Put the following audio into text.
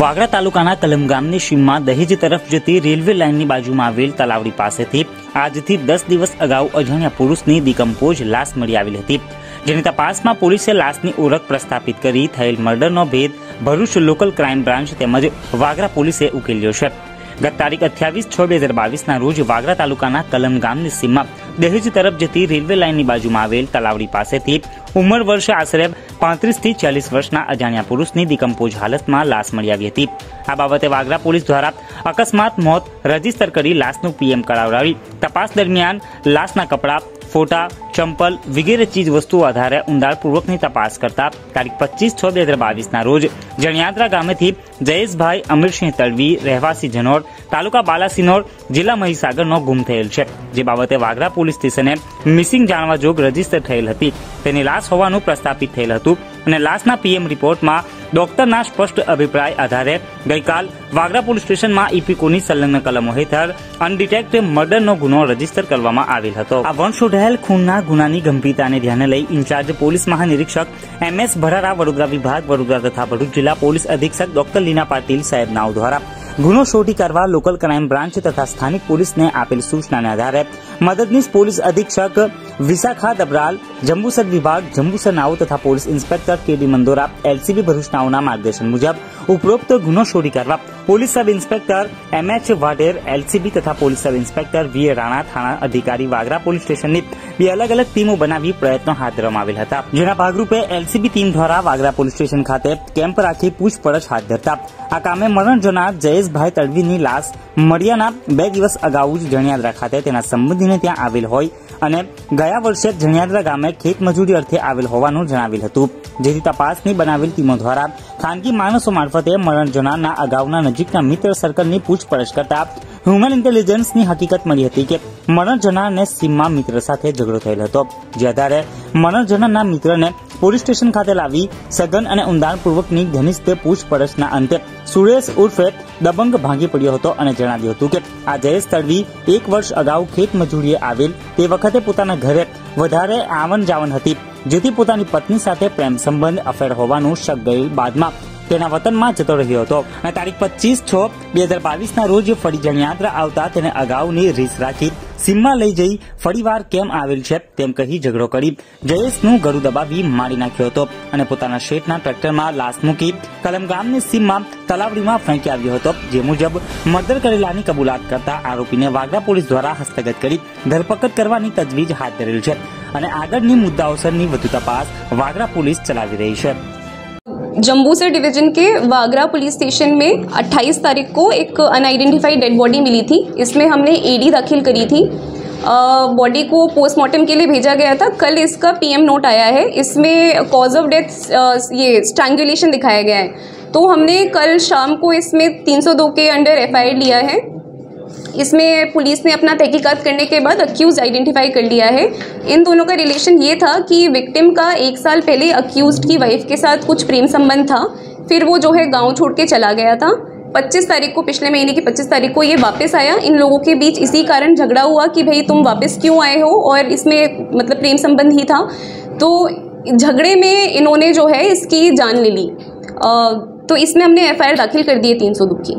વાગરા તાલુકાના કલમ ગામની સીમમાં દહેજ તરફ જતી રેલવે લાઇનની બાજુમાં આવેલ તલાવડી પાસેથી આજથી દસ દિવસ અગાઉ અજાણ્યા પુરુષની દિકમ્પોઝ લાશ મળી આવેલી હતી. જેની તપાસમાં પોલીસે લાશની ઓળખ પ્રસ્થાપિત કરી થયેલ મર્ડરનો ભેદ ભરૂચ લોકલ ક્રાઇમ બ્રાન્ચ તેમજ વાગરા પોલીસે ઉકેલ્યો છે. ગત તારીખ અઠ્યાવીસ છ બે હજાર બાવીસના રોજ વાગરા તાલુકાના કલમ ગામની સીમમાં દહેજ તરફ જતી રેલવે લાઇનની બાજુમાં આવેલ તલાવડી પાસેથી ઉંમર વર્ષે આશરે પાંત્રીસથી ચાલીસ વર્ષના અજાણ્યા પુરુષની ડિકમ્પોઝ હાલતમાં લાશ મળી આવી હતી. આ બાબતે વાગરા પોલીસ દ્વારા અકસ્માત મોત રજિસ્ટર કરી લાશનું પીએમ કરાવડાવી તપાસ દરમિયાન લાશના કપડા ફોટા, ચંપલ વગેરે ચીજ વસ્તુઓ આધારે ઊંડાણપૂર્વકની તપાસ કરતા તારીખ પચીસ છ બે હજાર બાવીસના રોજ જણયાત્રા ગામેથી જયેશભાઈ અમીરસિંહ તડવી રહેવાસી જનોર, તાલુકા બાલાસિનોર, જિલ્લા મહીસાગરનો ગુમ થયેલ છે. જે બાબતે વાગરા પોલીસ સ્ટેશને મિસિંગ જાણવા જોગ રજિસ્ટર થયેલ હતી. તેની લાશ હોવાનું પ્રસ્થાપિત થયેલ હતું અને લાશના પીએમ રિપોર્ટમાં ડોક્ટરના સ્પષ્ટ અભિપ્રાય આધારે ગઈકાલ વાગરા પોલીસ સ્ટેશનમાં ઇપિકોની સંલગ્ન કલમો હેઠળ અનડિટેક્ટ મર્ડરનો ગુનો રજિસ્ટર કરવામાં આવેલ હતો. આ વંશોઢાયેલ ખૂનના ગુનાની ગંભીરતાને ધ્યાને લઈ ઇન્ચાર્જ પોલીસ મહાનિરીક્ષક એમ એસ ભરારા વડોદરા વિભાગ, વડોદરા તથા ભરૂચ જિલ્લા પોલીસ અધિક્ષક ડોક્ટર લીના પાટીલ સાહેબ નાવ દ્વારા ગુનો શોધી કરવા લોકલ ક્રાઇમ બ્રાન્ચ તથા સ્થાનિક પોલીસને આપેલ સૂચનાને આધારે મદદનીશ પોલીસ અધિક્ષક વિશાખા દબરાલ જંબુસર વિભાગ જંબુસર નાઓ તથા police inspector K D Mandora LCB Bharuch નાઓના માર્ગદર્શન મુજબ ઉપરોક્ત ગુનો શોધી કરવા police sub inspector M H Vadher LCB તથા police sub inspector V Rana થાણા અધિકારી વાગરા પોલીસ સ્ટેશનની બે અલગ અલગ ટીમો બનાવી પ્રયત્નો હાથ ધરવામાં આવેલ હતા જેના ભાગરૂપે એલસીબી ટીમ દ્વારા વાગરા પોલીસ સ્ટેશન ખાતે કેમ્પ રાખી પૂછપરછ હાથ ધરતા આ કામે મરણ જનાર જયેશભાઈ તડવીની લાશ મળ્યાના બે દિવસ અગાઉ જ જણિયાદરા ખાતે તેના સંબંધીને ત્યાં આવેલ હોય અને ગયા વર્ષે જણિયાદરા ગામે ખેત મજૂરી અર્થે આવેલ હોવાનું જણાવેલ હતું. જેથી તપાસની બનાવેલ ટીમો દ્વારા ખાનગી માણસો મારફતે મરણ જનારના અગાઉના નજીકના મિત્ર સર્કલની પૂછપરછ કરતા હ્યુમન ઇન્ટેલિજન્સની હકીકત મળી હતી કે મરણ જનારને સીમમાં મિત્ર સાથે ઝઘડો થયેલ હતો. જે આધારે મરણ જનારના મિત્રને પોલીસ સ્ટેશન ખાતે લાવી સઘન અને ઊંડાણપૂર્વકની ઘનિષ્ઠ પૂછપરછના અંતે સુરેશ ઉર્ફે દબંગ ભાંગી પડ્યો હતો અને જણાવ્યું હતું કે આ જયેશ તડવી એક વર્ષ અગાઉ ખેત મજૂરીએ આવેલ તે વખતે પોતાના ઘરે વધારે આવન જાવન હતી, જેથી પોતાની પત્ની સાથે પ્રેમ સંબંધ, અફેર હોવાનું શક ગયેલ બાદમાં તેના વતનમાં જતો રહ્યો હતો. અને તારીખ પચીસ છ બે હજાર બાવીસના રોજ ફરી જણયાત્રા આવતા તેને અગાઉની રીસ રાખી સીમમાં લઈ જઈ ફરીવાર કેમ આવેલ છે તેમ કહી ઝઘડો કરી જયેશનું ગળું દબાવી મારી નાખ્યો હતો અને પોતાના શેઠના ટ્રેક્ટરમાં લાશ મૂકી કલમ ગામની સીમમાં તલાવડીમાં ફેંકી આવ્યો હતો. જે મુજબ મર્ડર કરેલાની કબૂલાત કરતા આરોપીને વાગરા પોલીસ દ્વારા હસ્તગત કરી ધરપકડ કરવાની તજવીજ હાથ ધરેલ છે. અને આગળની મુદ્દાઓસરની વધુ તપાસ વાગરા પોલીસ ચલાવી રહી છે. जम्बूसर डिवीज़न के वागरा पुलिस स्टेशन में 28 तारीख को एक अनआइडेंटिफाइड डेड बॉडी मिली थी। इसमें हमने एडी दाखिल करी थी। बॉडी को पोस्टमार्टम के लिए भेजा गया था। कल इसका पीएम नोट आया है। इसमें कॉज ऑफ़ डेथ ये स्ट्रैंगुलेशन दिखाया गया है। तो हमने कल शाम को इसमें 302 के अंडर एफआईआर लिया है। इसमें पुलिस ने अपना तहकीकात करने के बाद अक्यूज़ आइडेंटिफाई कर लिया है। इन दोनों का रिलेशन ये था कि विक्टिम का एक साल पहले अक्यूज़ की वाइफ के साथ कुछ प्रेम संबंध था। फिर वो जो है गाँव छोड़ के चला गया था। 25 तारीख को, पिछले महीने की 25 तारीख को ये वापस आया। इन लोगों के बीच इसी कारण झगड़ा हुआ कि भाई तुम वापस क्यों आए हो? और इसमें मतलब प्रेम संबंध ही था। तो झगड़े में इन्होंने जो है इसकी जान ले ली। तो इसमें हमने एफआईआर दाखिल कर दी है तीन सौ की।